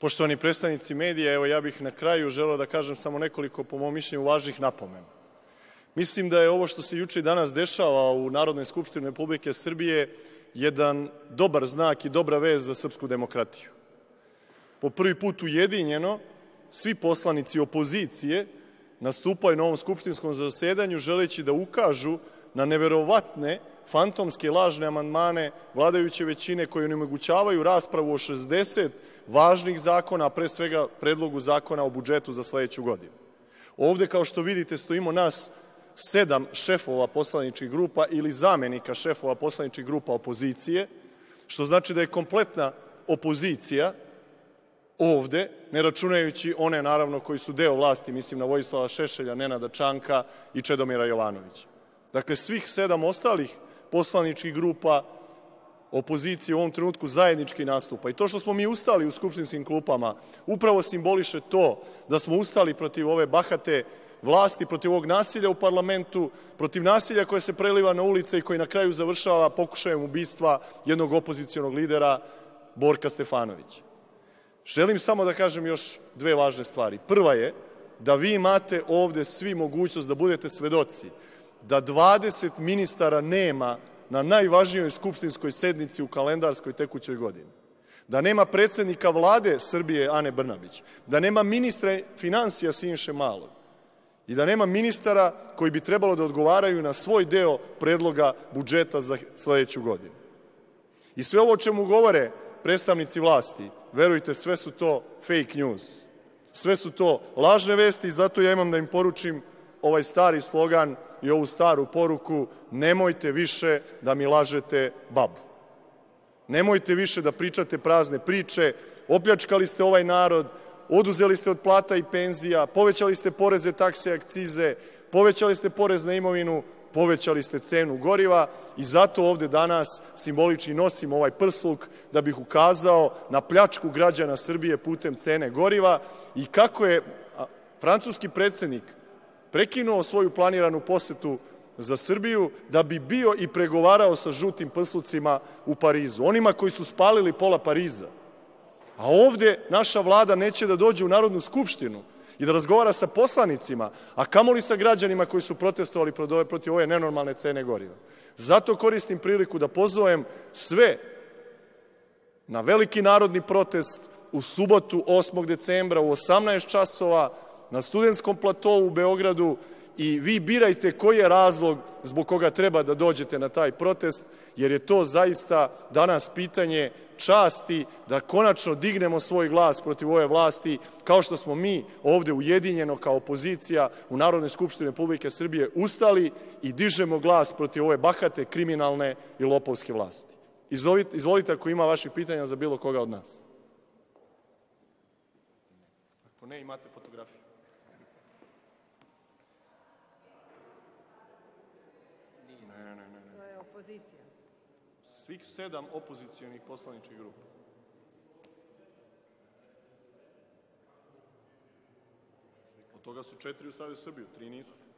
Poštovani predstavnici medija, evo ja bih na kraju želeo da kažem samo nekoliko, po mom mišljenju, važnih napomena. Mislim da je ovo što se juče i danas dešava u Narodnoj skupštini Republike Srbije jedan dobar znak i dobra vez za srpsku demokratiju. Po prvi put ujedinjeno, svi poslanici opozicije nastupaju na ovom skupštinskom zasedanju želeći da ukažu na neverovatne fantomske lažne amandmane vladajuće većine koji onemogućavaju raspravu o 60 važnih zakona, a pre svega Predlogu zakona o budžetu za sledeću godinu. Ovde, kao što vidite, stojimo nas sedam šefova poslaničkih grupa ili zamenika šefova poslaničkih grupa opozicije, što znači da je kompletna opozicija ovde, ne računajući one, naravno, koji su deo vlasti, mislim na Vojislava Šešelja, Nenada Čanka i Čedomira Jovanovića. Dakle, svih sedam ostalih poslaničkih grupa opozicije u ovom trenutku zajednički nastupa. I to što smo mi ustali u skupštinskim klupama upravo simboliše to da smo ustali protiv ove bahate vlasti, protiv ovog nasilja u parlamentu, protiv nasilja koje se preliva na ulice i koji na kraju završava pokušajem ubistva jednog opozicionog lidera Borka Stefanovića. Želim samo da kažem još dve važne stvari. Prva je da vi imate ovde svi mogućnost da budete svedoci da 20 ministara nema na najvažnijoj skupštinskoj sednici u kalendarskoj tekućoj godini, da nema predsednika Vlade Srbije Ane Brnabić, da nema ministra financija Siniše Malog i da nema ministara koji bi trebalo da odgovaraju na svoj deo predloga budžeta za sledeću godinu. I sve ovo o čemu govore predstavnici vlasti, verujte, sve su to fake news. Sve su to lažne vesti i zato ja imam da im poručim ovaj stari slogan i ovu staru poruku nemojte više da mi lažete babu. Nemojte više da pričate prazne priče, opljačkali ste ovaj narod, oduzeli ste od plata i penzija, povećali ste poreze, takse, akcize, povećali ste porez na imovinu, povećali ste cenu goriva i zato ovde danas simbolični nosim ovaj prsluk da bih ukazao na pljačku građana Srbije putem cene goriva i kako je francuski predsednik prekinuo svoju planiranu posetu za Srbiju da bi bio i pregovarao sa žutim prslucima u Parizu, onima koji su spalili pola Pariza. A ovde naša vlada neće da dođe u Narodnu skupštinu i da razgovara sa poslanicima, a kamoli sa građanima koji su protestovali protiv ove nenormalne cene goriva. Zato koristim priliku da pozovem sve na veliki narodni protest u subotu 8. decembra u 18 časova na studentskom platovu u Beogradu i vi birajte koji je razlog zbog koga treba da dođete na taj protest, jer je to zaista danas pitanje časti da konačno dignemo svoj glas protiv ove vlasti, kao što smo mi ovde ujedinjeno kao opozicija u Narodnoj skupštini Republike Srbije ustali i dižemo glas protiv ove bahate, kriminalne i lopovske vlasti. Izvolite, izvolite ako ima vaših pitanja za bilo koga od nas. Ako ne, imate fotografiju. Opozicija. Svih sedam opozicijonih poslaničkih grupa. Od toga su četiri u Savjezu Srbiju, tri nisu.